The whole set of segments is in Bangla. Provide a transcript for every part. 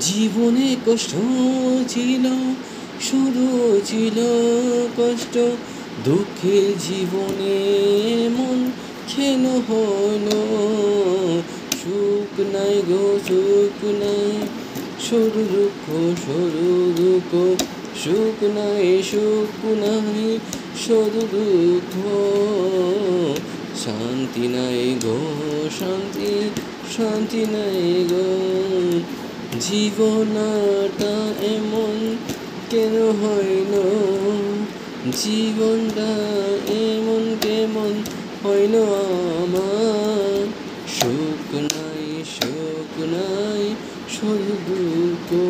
জীবনে কষ্ট ছিল শুধু ছিল কষ্ট, দুঃখে জীবনে মন কেন হইল সুখ নাই গো, সুখ নাই, সরু দুঃখ সরু দুঃখ সুখ নাই সুখ নাই শুধু দুঃখ শান্তি নাই গো, শান্তি শান্তি নাই গো। জীবনটা এমন কেন হইল? জীবনটা এমন কেমন হইল আমার? সুখ নাই সুখ নাই শুধু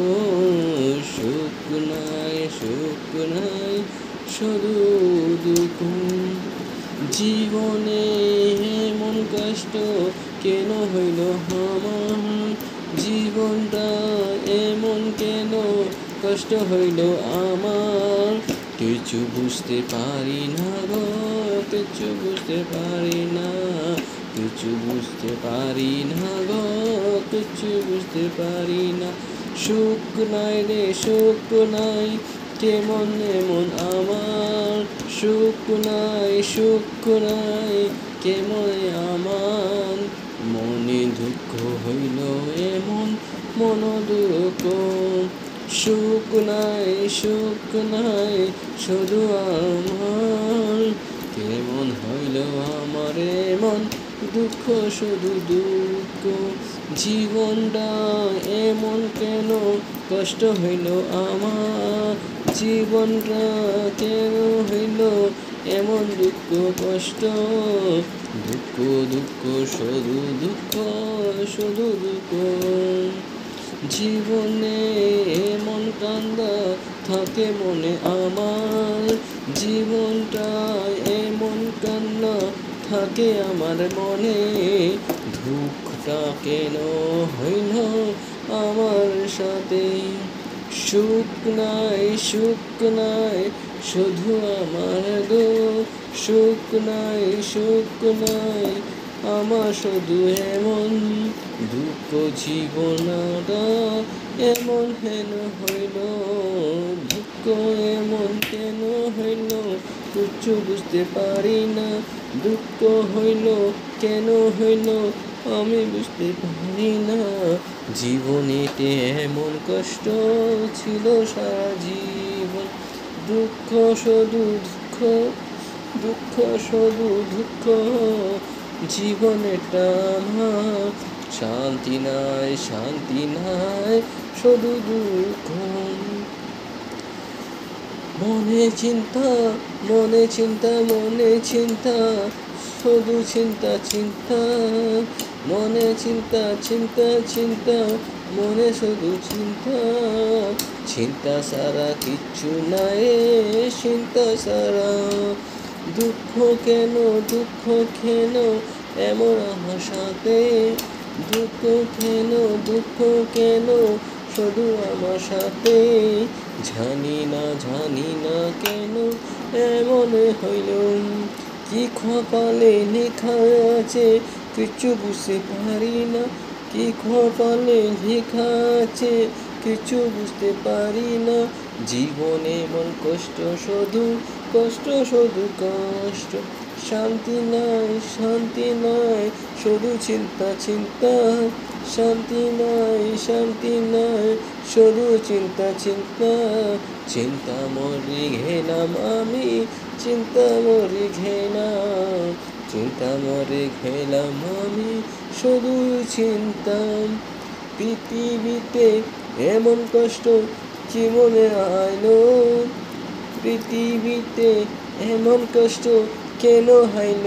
সুখ নাই সুখ নাই শুধু দুঃখ জীবনে এমন কষ্ট কেন হইল আমার জীবনটা এমন কেন কষ্ট হইল আমার কিছু বুঝতে পারি না গো কিছু বুঝতে পারি না কিছু বুঝতে পারি না গো, কিছু বুঝতে পারি না। সুখ নাই রে, সুখ নাই, কেমন এমন আমার? সুখ নাই সুখ নাই, কেমন আমার মনে দুঃখ হইল এমন, মন দুঃখ। সুখ নাই সুখ নাই, শুধু আমার। কেমন হইল আমার এমন? দুঃখ, শুধু দুঃখ। জীবনটা এমন কেন? কষ্ট হইল আমার। জীবনটা কেন হইল? এমন দুঃখ, কষ্ট। দুঃখ দুঃখ, শুধু দুঃখ শুধু দুঃখ। জীবনে এমন কান্দা থাকে মনে আমার। থাকে আমার মনে দুঃখটা কেন হইল আমার সাথে। সুখ নাই সুখ নাই, শুধু আমার গো। সুখ নাই সুখ নাই, আমার শুধু এমন দুঃখ জীবনটা এমন হেন হইল, দুঃখ এমন কেন হইল কিচ্ছু বুঝতে পারি না। দুঃখ হইল, কেন হইল, আমি বুঝতে পারি না। জীবনেতে এমন কষ্ট ছিল সারা জীবন। দুঃখ শুধু দুঃখ দুঃখ শুধু দুঃখ। জীবনেটা আমার শান্তি নাই শান্তি নাই, শুধু দুঃখ। মনে চিন্তা মনে চিন্তা মনে চিন্তা শুধু চিন্তা চিন্তা, মনে চিন্তা চিন্তা চিন্তা, মনে শুধু চিন্তা চিন্তা সারা কিচ্ছু নাই, চিন্তা সারা। দুঃখ কেন দুঃখ কেন, এমন আমার সাথে? দুঃখ কেন দুঃখ কেন শুধু আমার সাথে জানি না জানি না কেন এমন হইল। কি কপালে লেখা আছে, কিছু বুঝতে পারি না। কি কপালে লেখা আছে, কিছু বুঝতে পারি না। জীবনে এমন কষ্ট, শুধু কষ্ট শুধু কষ্ট। শান্তি নাই শান্তি নাই, শুধু চিন্তা চিন্তা। শান্তি নাই শান্তি নাই শুধু চিন্তা চিন্তা চিন্তা মরি ঘেলাম আমি, চিন্তা মরি ঘেলাম চিন্তা মরে ঘেলাম আমি শুধু চিন্তা। পৃথিবীতে এমন কষ্ট জীবনে আইলো পৃথিবীতে এমন কষ্ট কেন হইল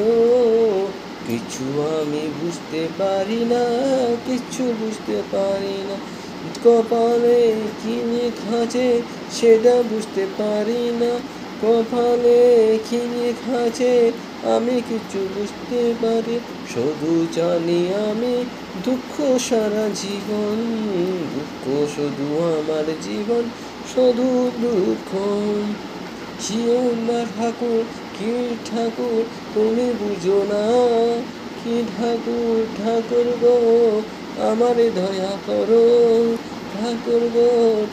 কিছু আমি বুঝতে পারি না, কিছু বুঝতে পারি না। কপালে কি খাচ্ছে সেটা বুঝতে পারি না। কপালে কি খাচ্ছে আমি কিছু বুঝতে পারি। শুধু জানি আমি দুঃখ সারা জীবন, দুঃখ শুধু আমার জীবন, শুধু দুঃখ। জিয়ম্বা ঠাকুর কি ঠাকুর তুমি বুঝো না? কি ঠাকুর ঠাকুর গো, আমারে দয়া করো। ঠাকুর গো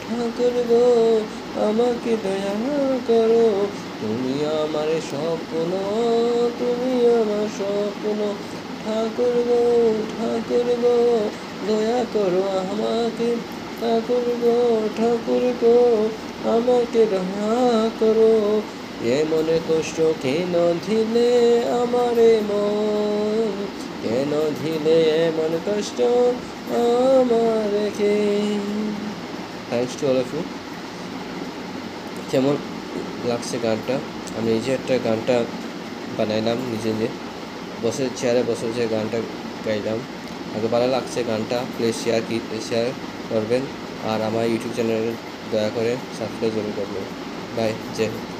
ঠাকুর গো, আমাকে দয়া করো। তুমি আমার স্বপ্ন, তুমি আমার স্বপ্ন। ঠাকুর গো ঠাকুর গো, দয়া করো আমাকে। ঠাকুর গো ঠাকুর গো, আমাকে দয়া করো। এ মনে কষ্ট কেন দিলে আমারে মন? কেন দিলে এমন কষ্ট আমারকে thanks to all of you কেমন লাগছে গানটা? আমি নিজে একটা গানটা বানাইলাম নিজে নিজে। বসে চেয়ারে বসে যে গানটা গাইলাম। আমাকে ভালো লাগছে গানটা প্লিজ শেয়ার কি শেয়ার করবেন। আর আমার ইউটিউব চ্যানেল দয়া করে সাবস্ক্রাইব জরুর করবেন। বাই জয়